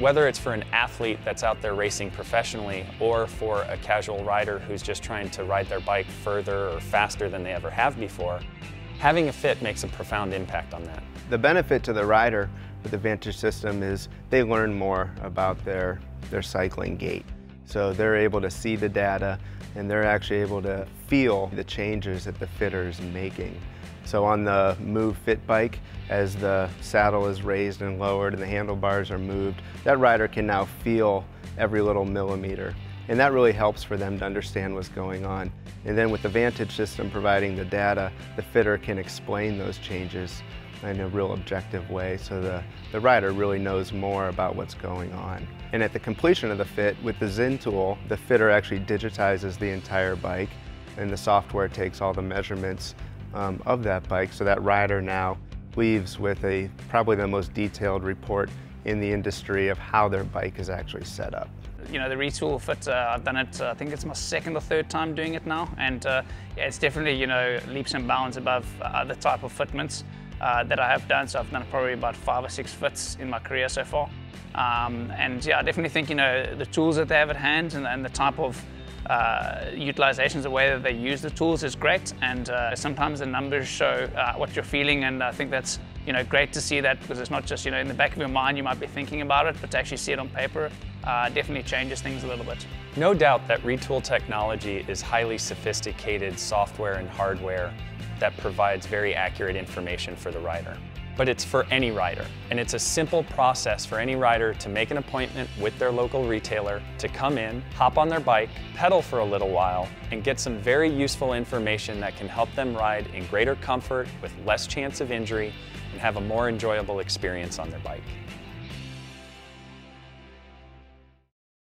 Whether it's for an athlete that's out there racing professionally or for a casual rider who's just trying to ride their bike further or faster than they ever have before, having a fit makes a profound impact on that. The benefit to the rider with the Vantage system is they learn more about their, their cycling gait. So they're able to see the data and they're actually able to feel the changes that the fitter is making. So on the Müve Fit bike, as the saddle is raised and lowered and the handlebars are moved, that rider can now feel every little millimeter. And that really helps for them to understand what's going on. And then with the Vantage system providing the data, the fitter can explain those changes in a real objective way so the, the rider really knows more about what's going on. And at the completion of the fit, with the Zin tool, the fitter actually digitizes the entire bike and the software takes all the measurements um, of that bike so that rider now leaves with a probably the most detailed report in the industry of how their bike is actually set up. You know, the Retül fit, uh, I've done it, uh, I think it's my second or third time doing it now, and uh, yeah, it's definitely, you know, leaps and bounds above other type of fitments uh, that I have done. So I've done probably about five or six fits in my career so far. Um, and yeah, I definitely think, you know, the tools that they have at hand and, and the type of uh, utilizations, the way that they use the tools is great. And uh, sometimes the numbers show uh, what you're feeling. And I think that's, you know, great to see that because it's not just, you know, in the back of your mind, you might be thinking about it, but to actually see it on paper uh, definitely changes things a little bit. No doubt that Retül technology is highly sophisticated software and hardware that provides very accurate information for the rider. But it's for any rider, and it's a simple process for any rider to make an appointment with their local retailer, to come in, hop on their bike, pedal for a little while, and get some very useful information that can help them ride in greater comfort with less chance of injury and have a more enjoyable experience on their bike.